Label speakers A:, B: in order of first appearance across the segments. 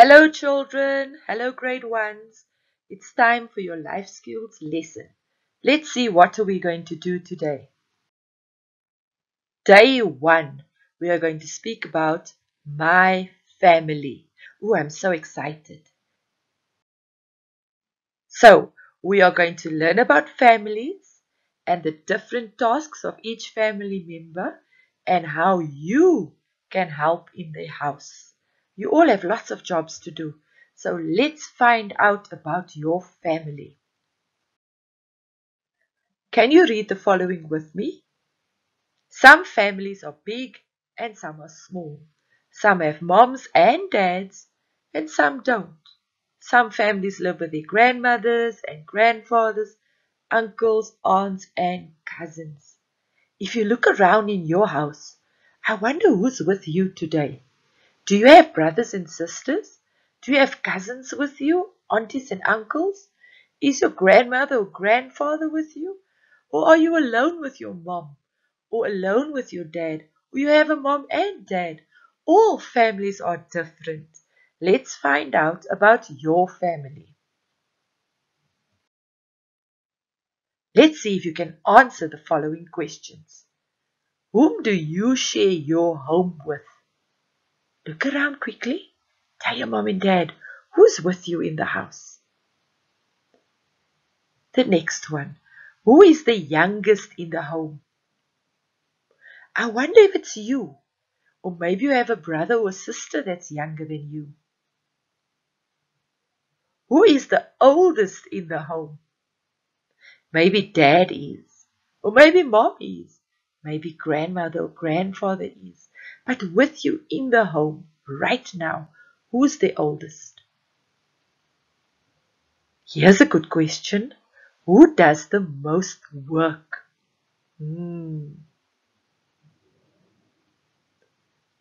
A: Hello children, hello grade ones. It's time for your life skills lesson. Let's see what are we going to do today. Day one, we are going to speak about my family. Oh, I'm so excited. So, we are going to learn about families and the different tasks of each family member and how you can help in their house. You all have lots of jobs to do. So let's find out about your family. Can you read the following with me? Some families are big and some are small. Some have moms and dads and some don't. Some families live with their grandmothers and grandfathers, uncles, aunts and cousins. If you look around in your house, I wonder who's with you today. Do you have brothers and sisters? Do you have cousins with you, aunties and uncles? Is your grandmother or grandfather with you? Or are you alone with your mom? Or alone with your dad? Or you have a mom and dad? All families are different. Let's find out about your family. Let's see if you can answer the following questions. Whom do you share your home with? Look around quickly. Tell your mom and dad who's with you in the house. The next one. Who is the youngest in the home? I wonder if it's you. Or maybe you have a brother or sister that's younger than you. Who is the oldest in the home? Maybe dad is. Or maybe mom is. Maybe grandmother or grandfather is. But with you in the home right now, who's the oldest? Here's a good question. Who does the most work? Hmm.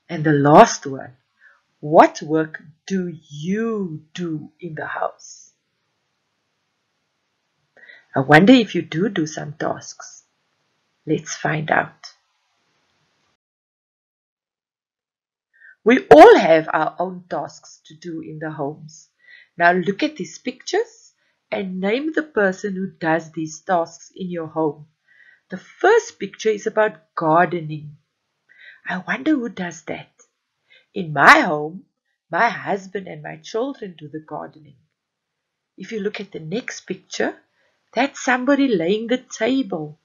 A: And the last one. What work do you do in the house? I wonder if you do do some tasks. Let's find out. We all have our own tasks to do in the homes. Now look at these pictures and name the person who does these tasks in your home. The first picture is about gardening. I wonder who does that. In my home, my husband and my children do the gardening. If you look at the next picture, that's somebody laying the table.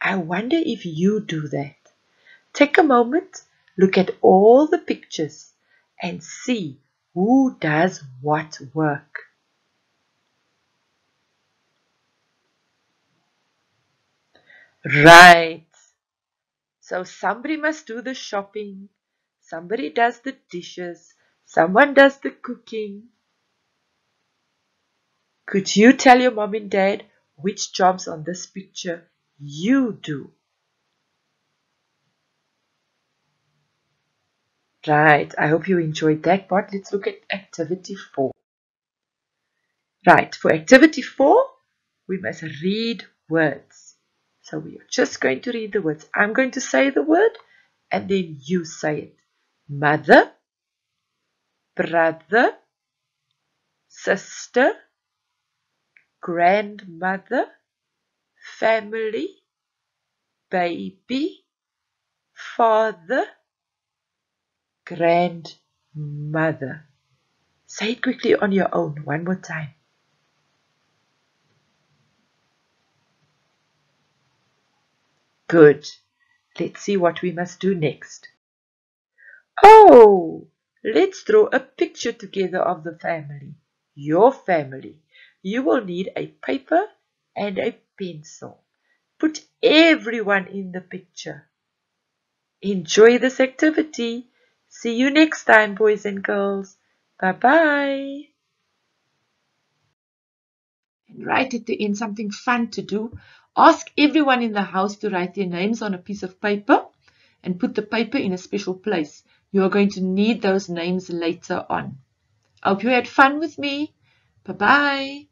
A: I wonder if you do that. Take a moment Look at all the pictures and see who does what work. Right. So somebody must do the shopping, somebody does the dishes, someone does the cooking. Could you tell your mom and dad which jobs on this picture you do? Right, I hope you enjoyed that part. Let's look at activity 4. Right, for activity 4, we must read words. So we are just going to read the words. I'm going to say the word and then you say it. Mother, brother, sister, grandmother, family, baby, father, grandmother. Say it quickly on your own, one more time. Good. Let's see what we must do next. Oh, let's draw a picture together of the family. Your family. You will need a paper and a pencil. Put everyone in the picture. Enjoy this activity. See you next time, boys and girls. Bye-bye. And write at the end, something fun to do. Ask everyone in the house to write their names on a piece of paper and put the paper in a special place. You are going to need those names later on. I hope you had fun with me. Bye-bye.